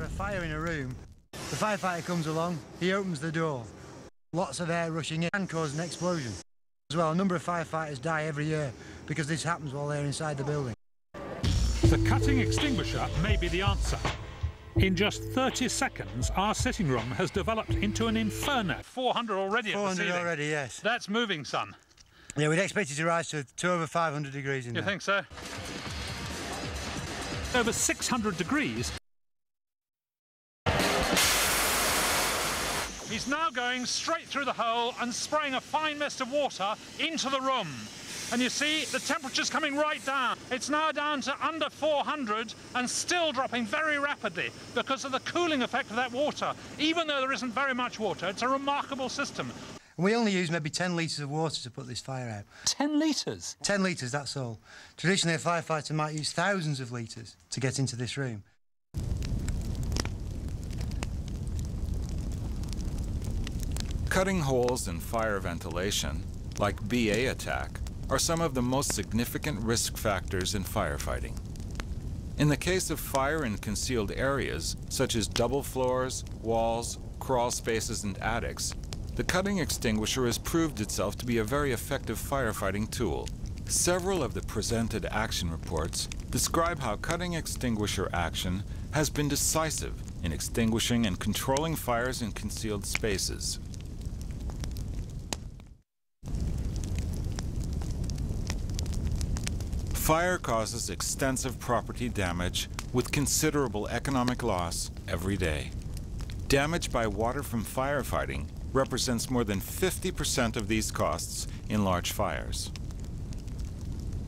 got a fire in a room, the firefighter comes along, he opens the door. Lots of air rushing in and cause an explosion. As well, a number of firefighters die every year because this happens while they're inside the building. The cutting extinguisher may be the answer. In just 30 seconds, our sitting room has developed into an inferno. 400 already 400 already, yes. That's moving, son. Yeah, we'd expect it to rise to, to over 500 degrees in there. You there. think so? Over 600 degrees. He's now going straight through the hole and spraying a fine mist of water into the room. And you see the temperature's coming right down. It's now down to under 400 and still dropping very rapidly because of the cooling effect of that water. Even though there isn't very much water, it's a remarkable system. And we only use maybe 10 litres of water to put this fire out. 10 litres? 10 litres, that's all. Traditionally, a firefighter might use thousands of litres to get into this room. Cutting holes in fire ventilation, like BA attack, are some of the most significant risk factors in firefighting. In the case of fire in concealed areas, such as double floors, walls, crawl spaces, and attics, the cutting extinguisher has proved itself to be a very effective firefighting tool. Several of the presented action reports describe how cutting extinguisher action has been decisive in extinguishing and controlling fires in concealed spaces. Fire causes extensive property damage with considerable economic loss every day. Damage by water from firefighting represents more than 50% of these costs in large fires.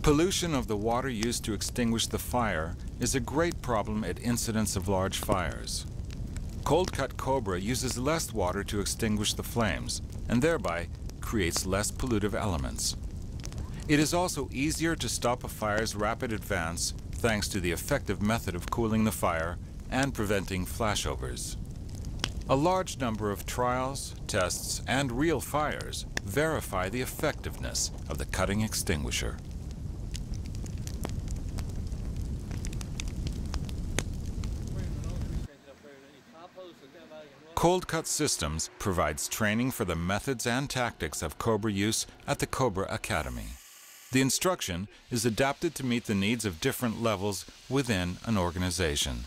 Pollution of the water used to extinguish the fire is a great problem at incidents of large fires. Cold Cut Cobra uses less water to extinguish the flames and thereby creates less pollutive elements. It is also easier to stop a fire's rapid advance thanks to the effective method of cooling the fire and preventing flashovers. A large number of trials, tests, and real fires verify the effectiveness of the cutting extinguisher. Cold Cut Systems provides training for the methods and tactics of Cobra use at the Cobra Academy. The instruction is adapted to meet the needs of different levels within an organization.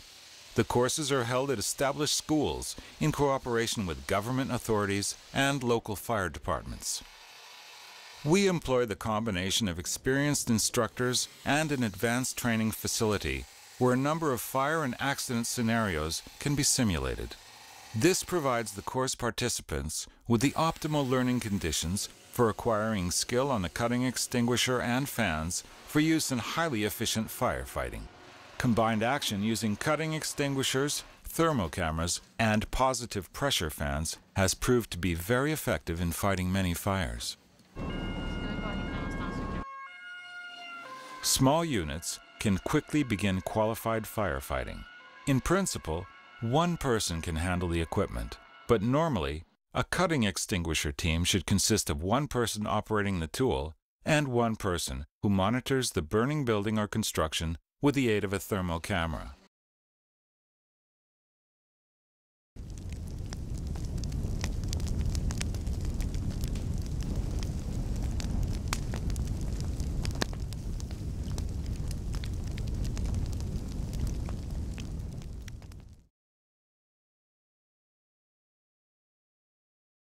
The courses are held at established schools in cooperation with government authorities and local fire departments. We employ the combination of experienced instructors and an advanced training facility where a number of fire and accident scenarios can be simulated. This provides the course participants with the optimal learning conditions for acquiring skill on the cutting extinguisher and fans for use in highly efficient firefighting. Combined action using cutting extinguishers, thermocameras, and positive pressure fans has proved to be very effective in fighting many fires. Small units can quickly begin qualified firefighting. In principle, one person can handle the equipment, but normally, a cutting extinguisher team should consist of one person operating the tool and one person who monitors the burning building or construction with the aid of a thermal camera.